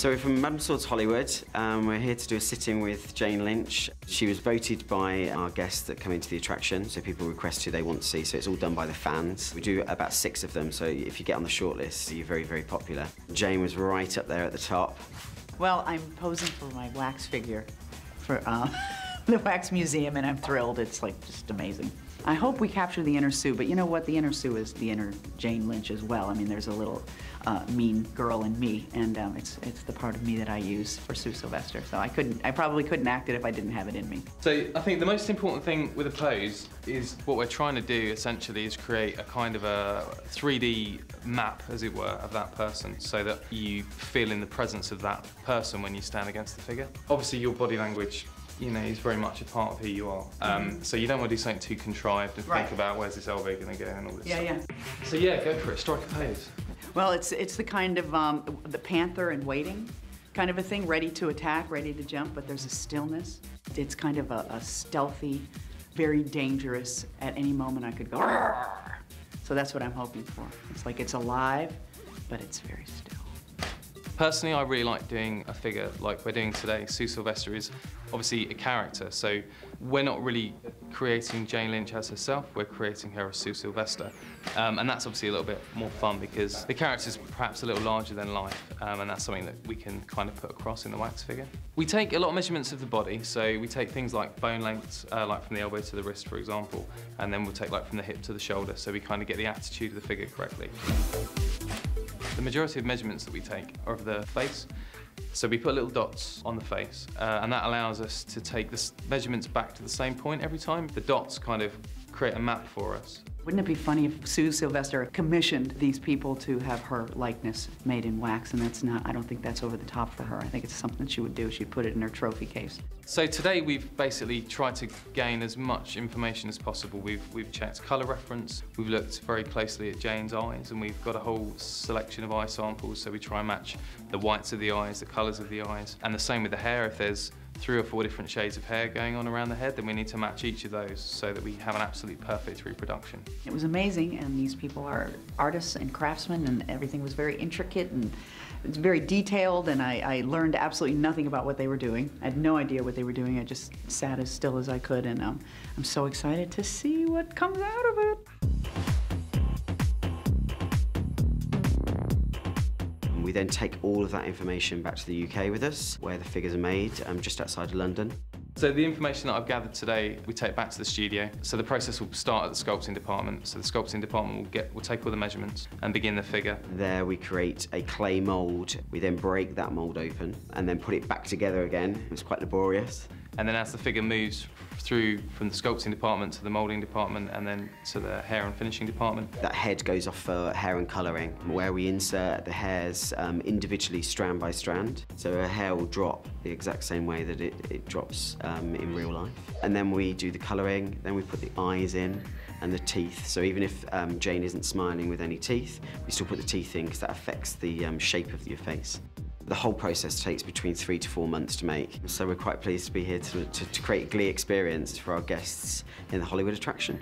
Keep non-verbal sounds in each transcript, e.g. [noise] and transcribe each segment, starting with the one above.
So we're from Madame Tussauds Hollywood. Um, we're here to do a sit-in with Jane Lynch. She was voted by our guests that come into the attraction, so people request who they want to see, so it's all done by the fans. We do about six of them, so if you get on the shortlist, you're very, very popular. Jane was right up there at the top. Well, I'm posing for my wax figure for uh, [laughs] the Wax Museum, and I'm thrilled. It's like just amazing. I hope we capture the inner Sue, but you know what? The inner Sue is the inner Jane Lynch as well. I mean, there's a little uh, mean girl in me, and um, it's it's the part of me that I use for Sue Sylvester. So I couldn't, I probably couldn't act it if I didn't have it in me. So I think the most important thing with a pose is what we're trying to do essentially is create a kind of a 3D map, as it were, of that person, so that you feel in the presence of that person when you stand against the figure. Obviously, your body language you know, is very much a part of who you are. Um, so you don't want to do something too contrived and Right. think about where's this elbow going to go and all this Yeah, stuff. yeah. So yeah, go for it. Strike a pose. Well, it's it's the kind of um, the panther in waiting, kind of a thing, ready to attack, ready to jump, but there's a stillness. It's kind of a, a stealthy, very dangerous. At any moment, I could go. "Arr!" So that's what I'm hoping for. It's like it's alive, but it's very still. Personally, I really like doing a figure like we're doing today. Sue Sylvester is obviously a character, so we're not really creating Jane Lynch as herself, we're creating her as Sue Sylvester. Um, and that's obviously a little bit more fun because the character is perhaps a little larger than life, um, and that's something that we can kind of put across in the wax figure. We take a lot of measurements of the body, so we take things like bone lengths, uh, like from the elbow to the wrist, for example, and then we'll take like from the hip to the shoulder, so we kind of get the attitude of the figure correctly. The majority of measurements that we take are of the face. So we put little dots on the face, uh, and that allows us to take the measurements back to the same point every time. The dots kind of create a map for us. Wouldn't it be funny if Sue Sylvester commissioned these people to have her likeness made in wax? And that's not, I don't think that's over the top for her. I think it's something she would do. She'd put it in her trophy case. So today we've basically tried to gain as much information as possible. We've, we've checked colour reference, we've looked very closely at Jane's eyes, and we've got a whole selection of eye samples, so we try and match the whites of the eyes, the colours of the eyes, and the same with the hair. If there's three or four different shades of hair going on around the head, then we need to match each of those so that we have an absolute perfect reproduction. It was amazing, and these people are artists and craftsmen, and everything was very intricate and it's very detailed. And I, I learned absolutely nothing about what they were doing. I had no idea what they were doing. I just sat as still as I could, and um, I'm so excited to see what comes out of it. We then take all of that information back to the UK with us, where the figures are made, um, just outside of London. So the information that I've gathered today, we take back to the studio. So the process will start at the sculpting department. So the sculpting department will get, will take all the measurements and begin the figure. There we create a clay mould. We then break that mould open and then put it back together again. It's quite laborious. And then as the figure moves through from the sculpting department to the moulding department and then to the hair and finishing department, That head goes off for hair and colouring, where we insert the hairs um, individually strand by strand. So a hair will drop the exact same way that it, it drops um, in real life. And then we do the colouring, then we put the eyes in and the teeth. So even if um, Jane isn't smiling with any teeth, we still put the teeth in because that affects the um, shape of your face. The whole process takes between three to four months to make. So we're quite pleased to be here to, to, to create a Glee experience for our guests in the Hollywood attraction.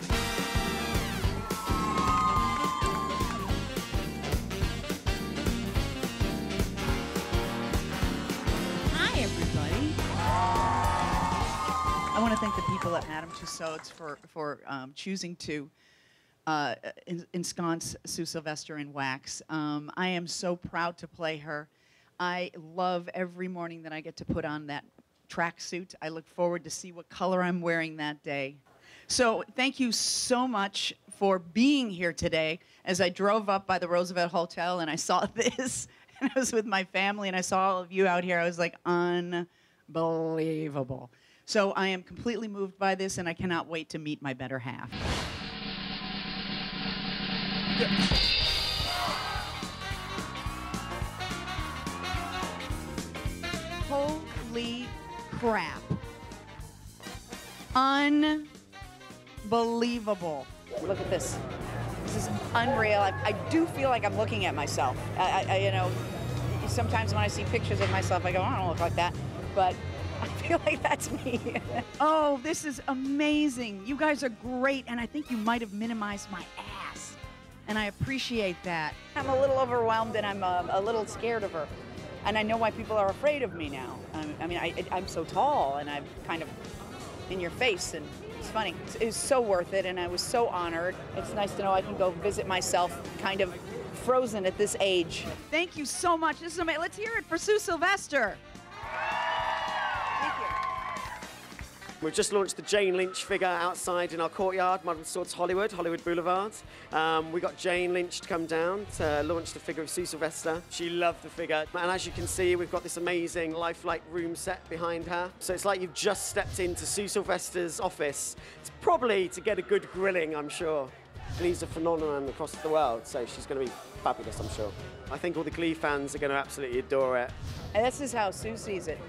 Hi, everybody. I want to thank the people at Madame Tussauds for, for um, choosing to uh, ensconce Sue Sylvester in wax. Um, I am so proud to play her. I love every morning that I get to put on that tracksuit. I look forward to see what color I'm wearing that day. So thank you so much for being here today. As I drove up by the Roosevelt Hotel and I saw [laughs] this, and I was with my family and I saw all of you out here, I was like, unbelievable. So I am completely moved by this and I cannot wait to meet my better half. Holy crap. Unbelievable. Look at this. This is unreal. I, I do feel like I'm looking at myself. I, I, I, you know, sometimes when I see pictures of myself, I go, I don't look like that. But [laughs] I feel like that's me. [laughs] oh, this is amazing. You guys are great, and I think you might have minimized my ass. And I appreciate that. I'm a little overwhelmed and I'm uh, a little scared of her. And I know why people are afraid of me now. Um, I mean, I, I'm so tall, and I'm kind of in your face, and it's funny. It's, so worth it, and I was so honored. It's nice to know I can go visit myself, kind of frozen at this age. Thank you so much. This is amazing. Let's hear it for Sue Sylvester. We've just launched the Jane Lynch figure outside in our courtyard, Madame Tussauds Hollywood, Hollywood Boulevard. Um, we got Jane Lynch to come down to launch the figure of Sue Sylvester. She loved the figure. And as you can see, we've got this amazing lifelike room set behind her. So it's like you've just stepped into Sue Sylvester's office. It's probably to get a good grilling, I'm sure. Glee's a phenomenon across the world, so she's going to be fabulous, I'm sure. I think all the Glee fans are going to absolutely adore it. And this is how Sue sees it.